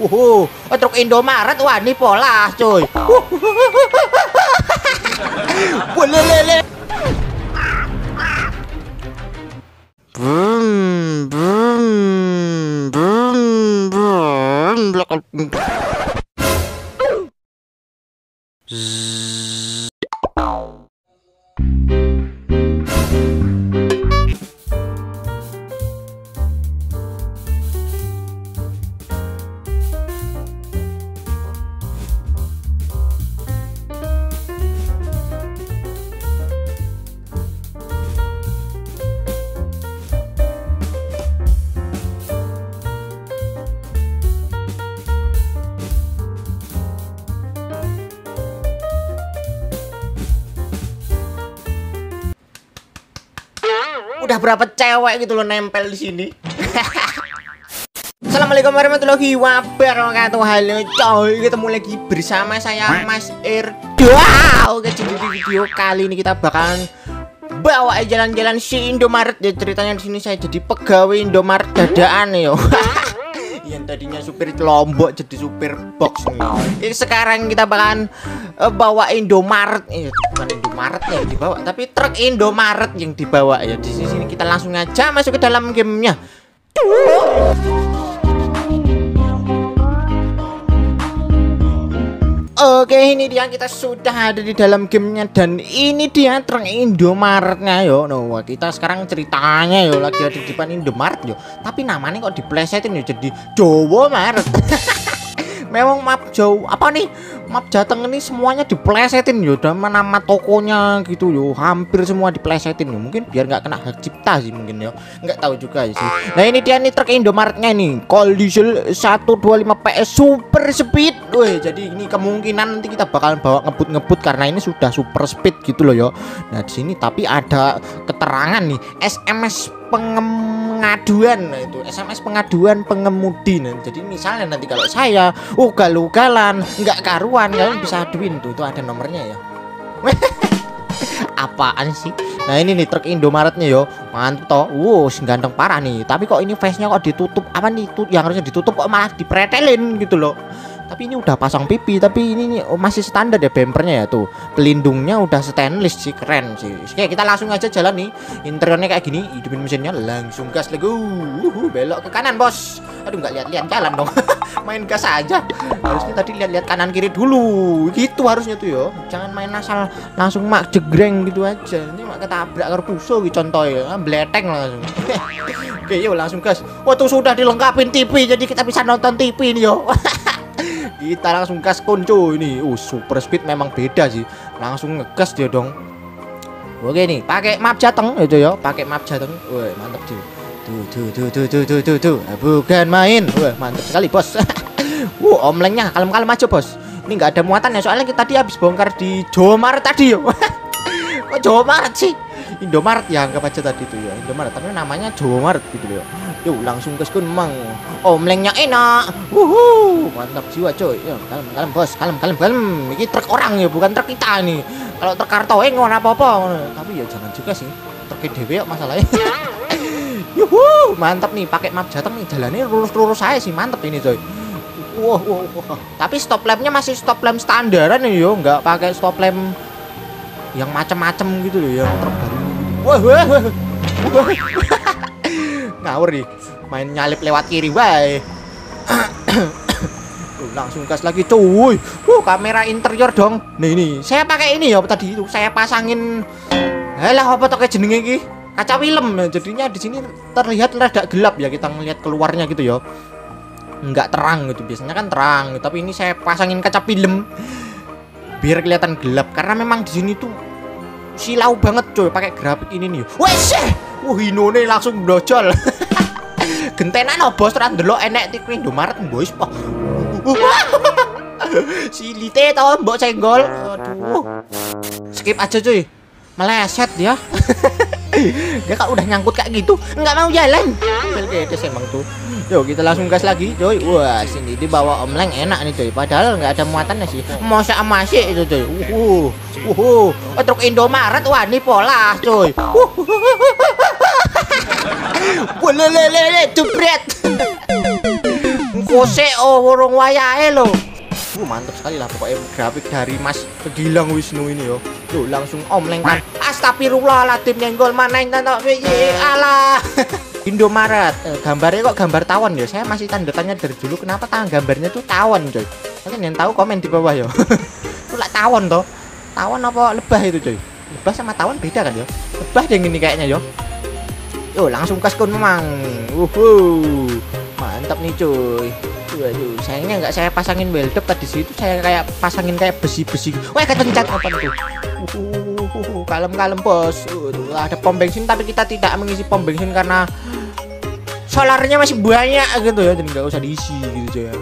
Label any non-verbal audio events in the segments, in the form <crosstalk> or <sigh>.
Wuhu, truk Indomaret wah ini pola coy. Boleh lele. Hmm. Udah berapa cewek gitu loh nempel di sini. Assalamualaikum warahmatullahi wabarakatuh Halo coy Ketemu lagi bersama saya Mas Erdo Oke jadi di video kali ini kita bakalan Bawa jalan-jalan si Indomaret ya Ceritanya di sini saya jadi pegawai Indomaret dadaan yo <laughs> yang tadinya supir Lombok jadi supir box nih. Sekarang kita bakalan uh, bawa Indomaret. Eh, bukan Indomaret yang dibawa, tapi truk Indomaret yang dibawa. Ya. Di sini kita langsung aja masuk ke dalam gamenya. Oke ini dia. Kita sudah ada di dalam gamenya. Dan ini dia truk Indomaretnya yo. No wah, kita sekarang ceritanya yo lagi ada di depan Indomaret yo. Tapi namanya kok diplesetin yo. Jadi Jawa Maret <laughs> memang map jauh apa nih? Map Jateng ini semuanya diplesetin yo. Dan nama tokonya gitu yo. Hampir semua diplesetin yo. Mungkin biar nggak kena hak cipta sih mungkin yo. Nggak tahu juga sih. Nah ini dia nih truk Indomaretnya nih. Call diesel 125 PS super speed. Wih, jadi ini kemungkinan nanti kita bakal bawa ngebut-ngebut karena ini sudah super speed gitu loh yo. Nah di sini tapi ada keterangan nih. SMS pengaduan nah, itu SMS pengaduan pengemudi. Nah, jadi misalnya nanti kalau saya ugal-ugalan nggak karuan. Kalian bisa aduin tuh. Itu ada nomornya ya. <laughs> Apaan sih? Nah ini nih truk Indomaretnya yo. Mantap toh. Wow ganteng parah nih. Tapi kok ini face nya kok ditutup? Apa nih? Yang harusnya ditutup kok malah dipretelin gitu loh tapi ini udah pasang pipi tapi ini oh, masih standar ya bempernya ya tuh. Pelindungnya udah stainless sih keren sih. Oke kita langsung aja jalan nih. Interiornya kayak gini hidupin mesinnya langsung gas lagi uh, belok ke kanan bos. Aduh nggak lihat-lihat jalan dong. <laughs> Main gas aja. Harusnya tadi lihat-lihat kanan kiri dulu. Gitu harusnya tuh yo. Jangan main asal langsung mak jegreng gitu aja. Ini mak ketabrak karo puso gitu contoh ya bleteng langsung. <laughs> Oke yuk langsung gas. Waktu sudah dilengkapin TV jadi kita bisa nonton TV nih yo <laughs> kita langsung gas konco ini. Uh super speed memang beda sih. Langsung ngegas dia dong. Oke nih pakai map jateng itu ya. Pakai map jateng. Wah mantap sih tuh tuh tuh tuh tuh tuh tuh tuh bukan main. Wah mantap sekali bos. <laughs> Uh omlengnya kalem-kalem aja bos. Ini nggak ada muatan ya soalnya kita tadi habis bongkar di Maret tadi yo. <laughs> Kok Maret sih Indomaret ya anggap aja tadi tuh ya Indomaret tapi namanya Jawa Maret gitu loh yuk langsung ke skun mang. Omlengnya enak. Wuhu mantap jiwa coy. Yuk kalem kalem bos kalem kalem kalem. Ini truk orang ya bukan truk kita nih kalau truk karto eh nggak apa apa tapi ya jangan juga sih. Truk dewe yuk masalahnya? <laughs> Yuhu mantap nih pakai map jateng nih. Jalannya lurus lurus saya sih mantap ini coy. Wah, wah, wah. Tapi stop lampnya masih stop lamp standaran nih yo, nggak pakai stop lamp yang macam-macam gitu loh, yang terbaru. Wah, wah, wah. <laughs> Ngawur nih, main nyalip lewat kiri, wae. <coughs> langsung gas lagi cuy. Wuh, kamera interior dong. Nih nih, saya pakai ini ya tadi itu. Saya pasangin Halah apa toke jenenge iki? Kaca film. Nah, jadinya di sini terlihat rada gelap ya kita ngelihat keluarnya gitu ya. Enggak terang gitu. Biasanya kan terang, tapi ini saya pasangin kaca film biar kelihatan gelap karena memang di sini tuh silau banget coy pakai grafik ini nih. Wes, wah inone langsung brojol. <laughs> Gentenan oh bos ra ndelok enek tik Indomaret boys. Wah. <laughs> Silite tau mbok senggol. Aduh. Skip aja cuy. Meleset dia. <laughs> <laughs> dia kalau udah nyangkut kayak gitu nggak mau jalan. Belgedes emang tuh. Yuk kita langsung gas lagi coy Wah sini dibawa omleng enak nih coy Padahal nggak ada muatannya sih Masa masih itu coy Uh, uh, uh. Oh, truk Indomaret wah ini pola coy uh. Boleh lele jebret Kose oh urung wayahe lho. Uh, mantap sekali lah pokoknya grafik dari Mas Gilang Wisnu ini yo. Loh, langsung omleng kan. Astagfirullahaladzim nyenggol mana yang tanda alah. <laughs> Indomaret. Eh, gambarnya kok gambar tawon ya? Saya masih tanda tanya dari dulu kenapa tangan gambarnya tuh tawon coy. Kalian yang tahu komen di bawah ya. <laughs> Itu lah tawon toh. Tawon apa lebah itu coy? Lebah sama tawon beda kan ya? Lebah yang ini kayaknya yo yo langsung kaskon memang uhu. Mantap nih cuy Waduh, sayangnya nggak saya pasangin weldep tadi situ saya kayak pasangin kayak besi-besi. Wah, kencang apa itu? Kalem-kalem bos. Uh, ada pom bensin tapi kita tidak mengisi pom bensin karena solarnya masih banyak gitu ya, jadi nggak usah diisi gitu ya.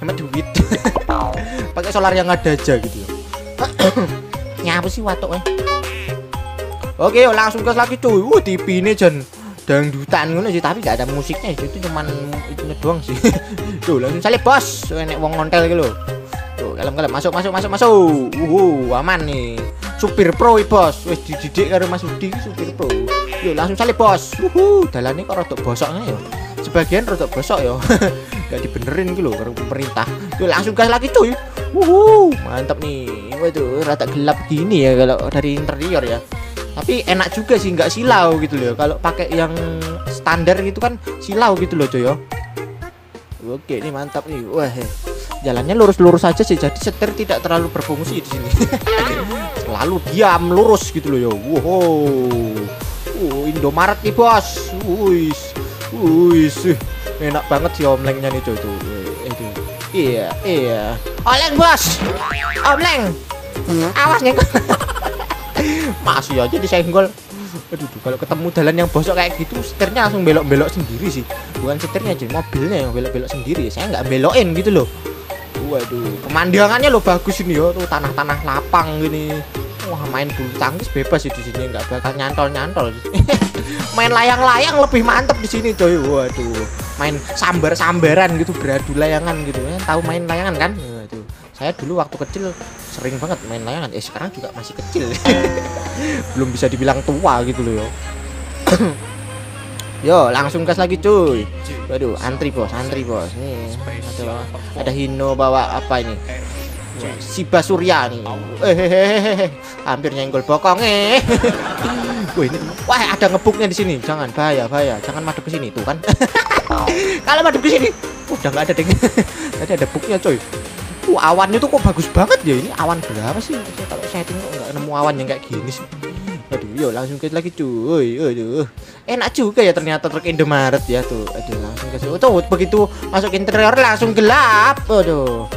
Hemat duit. Pakai solar yang ada aja gitu ya. Nyapa sih watuk eh? Oke, langsung gas lagi cuy. Uh, TV ini jan dangdutan ngono sih tapi gak ada musiknya itu cuman itu doang sih tuh langsung salib bos enek wong ngontel gitu tuh kalem-kalem masuk masuk masuk masuk. Uhu aman nih. Supir pro bos. Wes dididik karo Mas Udi supir pro. Yuk langsung salib bos. Uhu dalane kok rodok bosoknya ya? Sebagian rodok bosok ya. <laughs> Gak dibenerin gitu karo pemerintah. Yuk langsung gas lagi cuy. Uhu mantap nih. Waduh rada gelap gini ya kalau dari interior ya. Tapi enak juga sih nggak silau gitu loh. Kalau pakai yang standar gitu kan silau gitu loh coy oke ini mantap nih. Wah jalannya lurus-lurus saja sih jadi setir tidak terlalu berfungsi di sini. <laughs> Selalu diam lurus gitu loh yo. Wow uh, Indomaret nih bos. Wis wis enak banget sih omlengnya nih coy tuh itu. Iya iya. Oleng bos. Omleng. Awas nih <laughs> masih aja disenggol. Aduh kalau ketemu jalan yang bosok kayak gitu setirnya langsung belok-belok sendiri sih. Bukan setirnya aja mobilnya yang belok-belok sendiri. Saya nggak belokin gitu loh waduh pemandangannya lo bagus ini ya tuh tanah-tanah lapang gini. Wah main bulu tangkis bebas sih di sini nggak bakal nyantol-nyantol. <laughs> Main layang-layang lebih mantep di sini coy. Waduh main sambar-sambaran gitu beradu layangan gitu. Ya tahu main layangan kan? Waduh saya dulu waktu kecil sering banget main layangan. Eh sekarang juga masih kecil. <laughs> Belum bisa dibilang tua gitu loh yo yo langsung gas lagi cuy. Waduh antri bos antri bos. Nih ada, ada Hino bawa apa ini? Siba Surya nih. Eh hampir nyenggol bokong eh. <laughs> Ini wah ada ngebuknya di sini. Jangan bahaya bahaya. Jangan madep ke sini tuh kan. <laughs> Kalau madep ke sini udah nggak ada deh <laughs> tadi ada buknya coy. Uh, awannya tuh kok bagus banget ya ini. Awan berapa sih? Kalau setting kok nggak nemu awan yang kayak gini sih aduh yuk langsung ke lagi cuy. Aduh. Enak juga ya ternyata truk Indomaret ya tuh. Aduh langsung ke situ tuh begitu masuk interior langsung gelap. Aduh.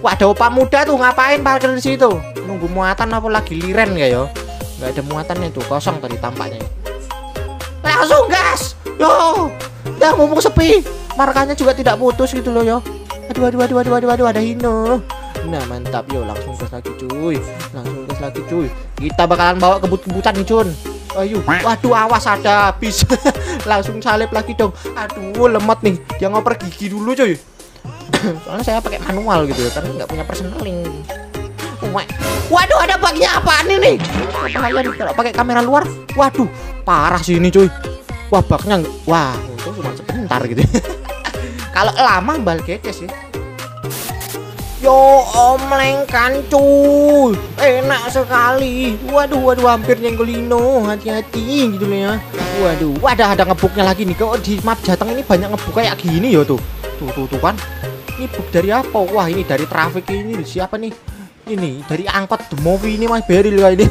Wah ada opa muda tuh ngapain parkir di situ? Nunggu muatan apa lagi? Liren ya yo. Nggak ada muatannya tuh kosong tadi tampaknya. Langsung gas! Yo ya mumpung sepi. Markanya juga tidak putus gitu loh yo. Aduh aduh aduh aduh aduh aduh ada Hino nah mantap. Yo langsung gas lagi cuy. Langsung gas lagi cuy. Kita bakalan bawa kebut-kebutan nih cun ayo. Waduh awas ada habis. <laughs> Langsung salib lagi dong. Aduh lemot nih. Dia ngoper gigi dulu cuy. <coughs> Soalnya saya pakai manual gitu ya karena nggak punya personaling. Waduh ada bagian apa nih bahaya nih kalau pakai kamera luar. Waduh parah sih ini cuy. Wah baknya wah untung cuma sebentar gitu <laughs> kalau lama bal gedes ya Yo omleng kan cuy Enak sekali. Waduh waduh hampir nyenggolino. Hati-hati gitu loh ya. Waduh Wadah ada ngebuknya lagi nih. Kok di map Jateng ini banyak ngebuk kayak gini ya tuh? Tuh tuh tuh kan. Ini buk dari apa? Wah ini dari traffic ini Siapa nih? Ini dari angkot The Movie ini Mas Beril ini.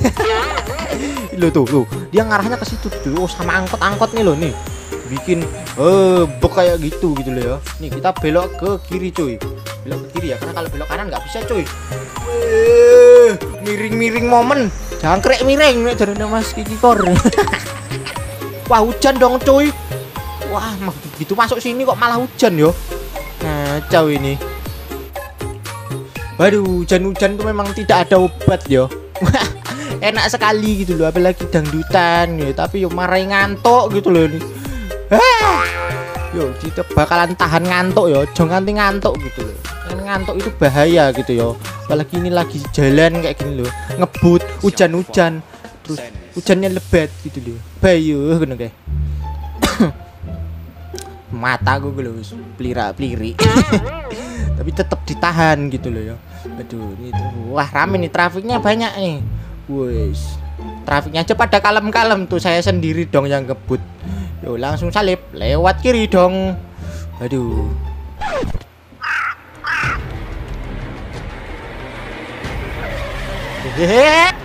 <laughs> Loh tuh tuh. Dia ngarahnya ke situ tuh. Oh sama angkot-angkot nih loh nih. Bikin eh bok kayak gitu gitu loh ya. Nih kita belok ke kiri cuy belok ke kiri ya karena kalau belok kanan nggak bisa cuy. Miring-miring momen. Jangan krek miring dari mas Kiki Kor. <laughs> Wah hujan dong cuy. Wah begitu masuk sini kok malah hujan yo. Ngacau ini. Waduh, hujan-hujan itu memang tidak ada obat yo. <laughs> Enak sekali gitu loh, apalagi dangdutan ya. Tapi yo marah ngantuk gitu loh ini. Yo, kita bakalan tahan ngantuk ya, jangan nganti ngantuk gitu loh. Ngantuk itu bahaya gitu ya. Apalagi ini lagi jalan kayak gini loh, ngebut, hujan-hujan, terus hujannya lebat gitu loh. Bayu ngono kayak. mata gue lho wis plira pliri <coughs> tapi tetap ditahan gitu loh ya aduh ini tuh. wah rame nih trafiknya banyak nih wes trafiknya aja pada kalem-kalem tuh saya sendiri dong yang ngebut yo langsung salip lewat kiri dong. Aduh. Hehehe